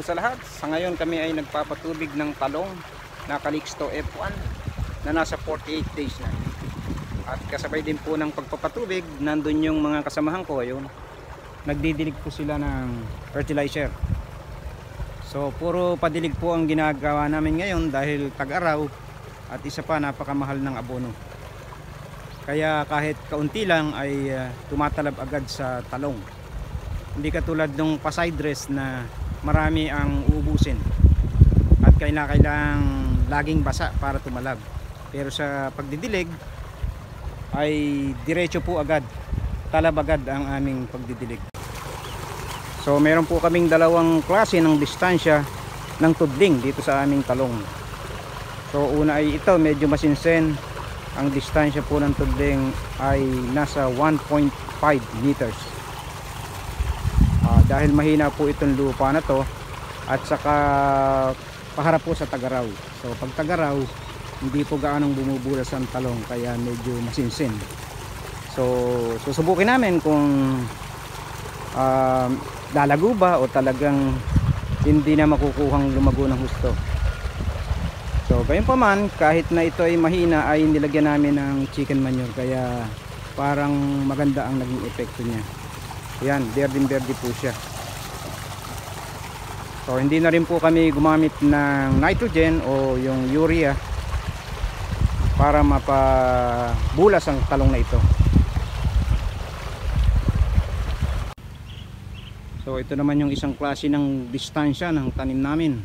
po sa lahat. Sa ngayon kami ay nagpapatubig ng talong na Calixto F1 na nasa 48 days na. At kasabay din po ng pagpapatubig, nandun yung mga kasamahan ko ayun. Nagdidilig po sila ng fertilizer. So puro padilig po ang ginagawa namin ngayon dahil tag-araw at isa pa napakamahal ng abono. Kaya kahit kaunti lang ay uh, tumatalab agad sa talong. Hindi katulad ng pasay dress na marami ang uubusin at kailangan laging basa para tumalab. Pero sa pagdidilig ay diretso po agad. Talab agad ang aming pagdidilig. So meron po kaming dalawang klase ng distansya ng tudling dito sa aming talong. So una ay ito medyo masinsen. Ang distansya po ng tudling ay nasa 1.5 meters. Ah, dahil mahina po itong lupa na to at saka paharap po sa tagaraw. So pag tagaraw hindi po gaanong bumubulas ang talong kaya medyo masinsin. So susubukin namin kung um, lalago ba o talagang hindi na makukuhang lumago ng husto so gayon pa man kahit na ito ay mahina ay nilagyan namin ng chicken manure kaya parang maganda ang naging epekto niya yan berdeng berde po siya so hindi na rin po kami gumamit ng nitrogen o yung urea para mapabulas ang talong na ito So ito naman yung isang klase ng distansya ng tanim namin.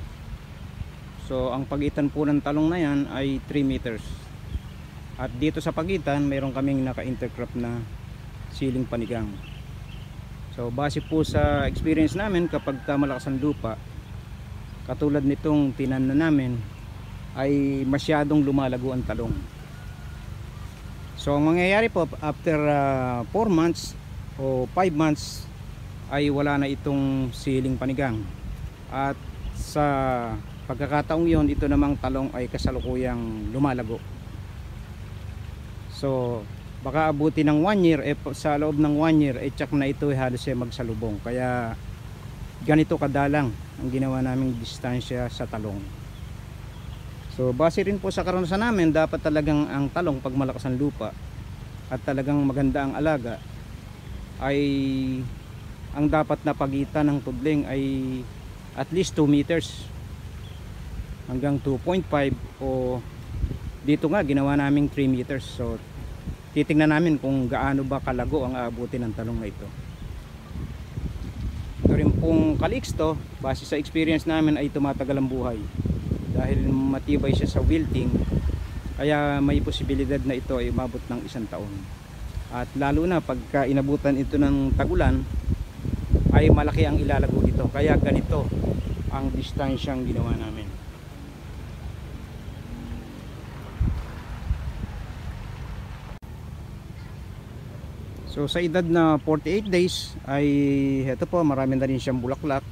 So ang pagitan po ng talong na yan ay 3 meters. At dito sa pagitan mayroon kaming naka-intercrop na siling panigang. So base po sa experience namin kapag malakas ang lupa, katulad nitong tinan na namin, ay masyadong lumalago ang talong. So ang mangyayari po after 4 uh, months o 5 months ay wala na itong siling panigang at sa pagkakataong yon ito namang talong ay kasalukuyang lumalago so baka abuti ng 1 year eh, sa loob ng 1 year eh tsak na ito eh, halos eh magsalubong. Kaya ganito kadalang ang ginawa naming distansya sa talong. So base rin po sa karanasan namin dapat talagang ang talong pag malakas ang lupa at talagang maganda ang alaga ay ang dapat na pagitan ng tudling ay at least 2 meters hanggang 2.5 o dito nga ginawa naming 3 meters. So titingnan namin kung gaano ba kalago ang aabutin ng talong na ito. Ito rin pong kalixto base sa experience namin ay tumatagal ang buhay. Dahil matibay siya sa wilting kaya may posibilidad na ito ay umabot ng isang taon. At lalo na pagka inabutan ito ng tagulan ay malaki ang ilalago dito. Kaya ganito ang distansyang ginawa namin so sa edad na 48 days ay heto po marami na rin siyang bulaklak.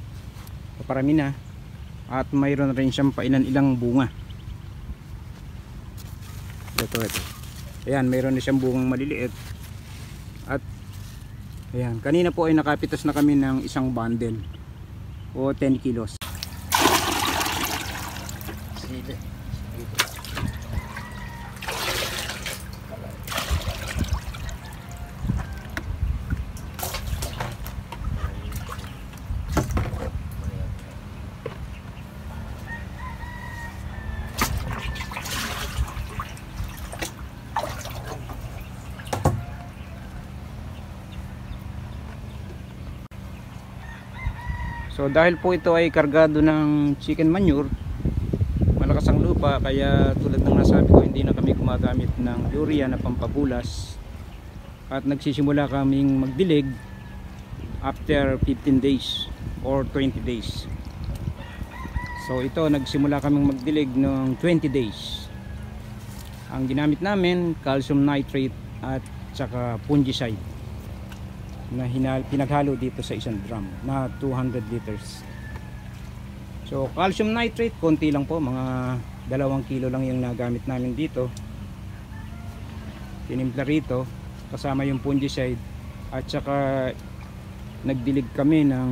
Parami na. At mayroon rin siyang pailan ilang bunga. Ito ito. Ayan mayroon na siyang bungang maliliit. At Ayan, kanina po ay nakapitas na kami ng isang bundle o 10 kilos. Sili. So dahil po ito ay kargado ng chicken manure, malakas ang lupa kaya tulad ng nasabi ko hindi na kami gumagamit ng urea na pampabulas at nagsisimula kaming magdilig after 15 days or 20 days. So ito nagsimula kaming magdilig ng 20 days. Ang ginamit namin calcium nitrate at saka fungicide na hinal, pinaghalo dito sa isang drum na 200 liters. So calcium nitrate konti lang po. Mga dalawang kilo lang yung nagamit namin dito. Tinimpla rito kasama yung fungicide at saka nagdilig kami ng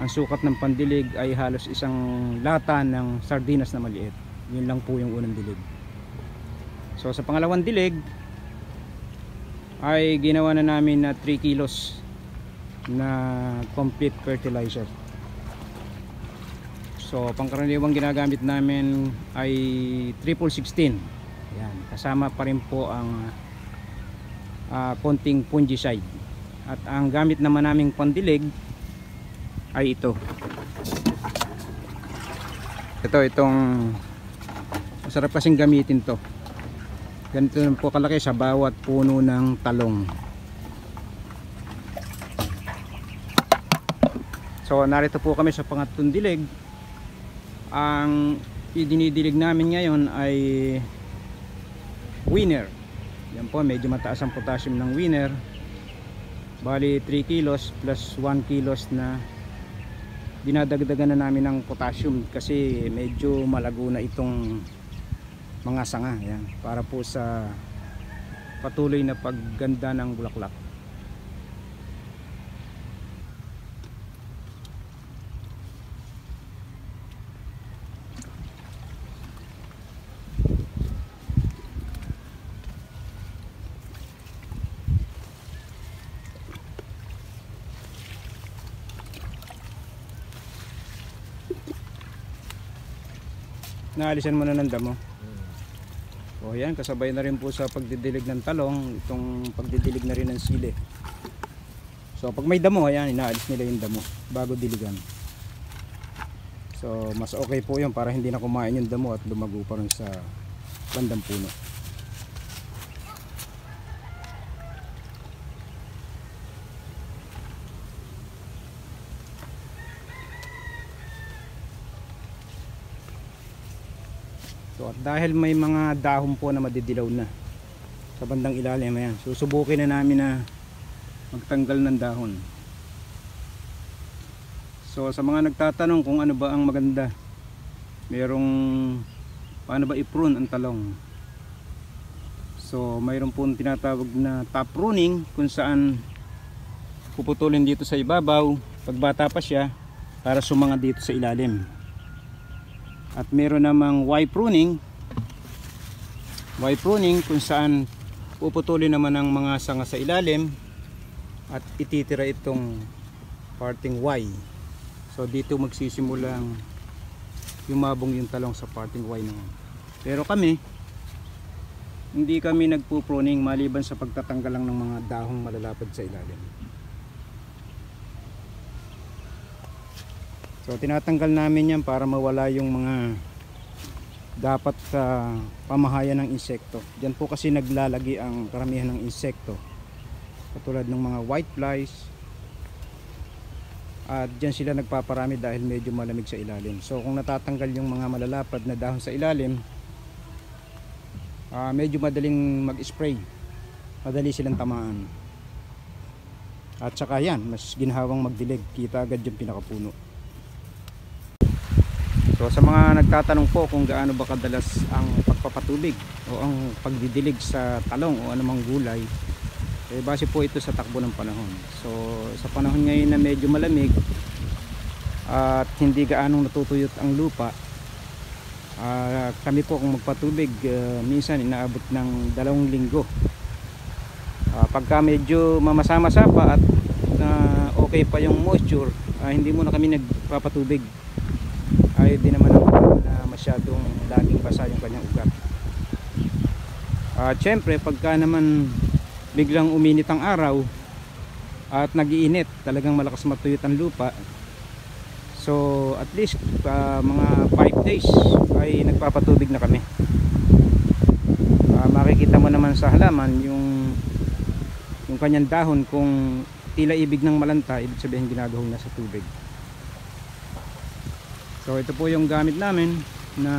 ang sukat ng pandilig ay halos isang lata ng sardinas na maliit. Yun lang po yung unang dilig. So sa pangalawang dilig ay ginawa na namin na 3 kilos na complete fertilizer. So pangkaraniwang ginagamit namin ay triple 16 yan kasama pa rin po ang ah, konting fungicide. At ang gamit naman naming pandilig ay ito. Ito itong masarap kasing gamitin to ganito po kalaki sa bawat puno ng talong. So narito po kami sa pangatlong dilig. Ang idinidilig namin ngayon ay winner. Yan po medyo mataas ang potassium ng winner. Bali 3 kilos plus 1 kilos na dinadagdagan na namin ng potassium kasi medyo malago na itong mga sanga yan, para po sa patuloy na pagganda ng bulaklak. Naalisan mo na ng damo o yan kasabay na rin po sa pagdidilig ng talong itong pagdidilig na rin ng sili. So pag may damo ayan inaalis nila yung damo bago diligan. So mas okay po yun para hindi na kumain yung damo at lumago pa rin sa bandang puno So at dahil may mga dahon po na madidilaw na sa bandang ilalim ayan, susubukin na namin na magtanggal ng dahon. So sa mga nagtatanong kung ano ba ang maganda, merong paano ba i-prune ang talong. So mayroon po tinatawag na top pruning kung saan puputulin dito sa ibabaw pagbata pa siya para sumanga dito sa ilalim at meron namang Y pruning. Y pruning kung saan puputulin naman ang mga sanga sa ilalim at ititira itong parting Y. So dito magsisimulang yumabong yung talong sa parting Y naman pero kami hindi kami nagpo-pruning maliban sa pagtatanggal lang ng mga dahong malalapad sa ilalim So tinatanggal namin yan para mawala yung mga dapat sa pamahayan ng insekto. Diyan po kasi naglalagi ang karamihan ng insekto. Katulad ng mga white flies. At diyan sila nagpaparami dahil medyo malamig sa ilalim. So kung natatanggal yung mga malalapad na dahon sa ilalim, ah, medyo madaling mag-spray. Madali silang tamaan. At saka yan, mas ginhawang magdilig. Kita agad yung pinakapuno. So sa mga nagtatanong po kung gaano ba kadalas ang pagpapatubig o ang pagdidilig sa talong o anumang gulay eh base po ito sa takbo ng panahon. So sa panahon ngayon na medyo malamig at hindi gaanong natutuyot ang lupa ah, kami po kung magpatubig ah, minsan inaabot ng dalawang linggo Ah, pagka medyo mamasa-masa pa at ah, okay pa yung moisture ah, hindi muna kami nagpapatubig ay di naman ang na masyadong laging basa yung kanyang ugat. At syempre pagka naman biglang uminit ang araw at nagiinit talagang malakas matuyot ang lupa. So at least ah, mga 5 days ay nagpapatubig na kami. Ah, makikita mo naman sa halaman yung yung kanyang dahon kung tila ibig ng malanta ibig sabihin ginagahong na sa tubig So ito po yung gamit namin na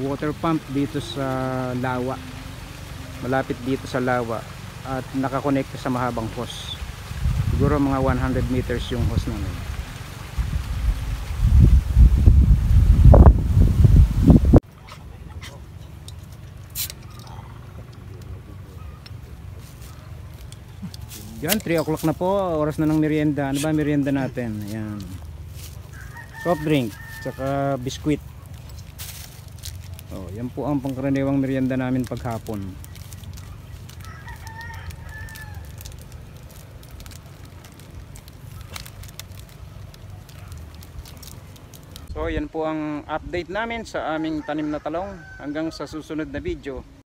water pump dito sa lawa. Malapit dito sa lawa at nakakonect sa mahabang hose. Siguro mga 100 meters yung hose namin. Yan, 3 o'clock na po. Oras na ng merienda. Ano ba merienda natin? Ayan. soft drink, tsaka biskwit. Oh, yan po ang pangkaraniwang merienda namin paghapon. So yan po ang update namin sa aming tanim na talong hanggang sa susunod na video.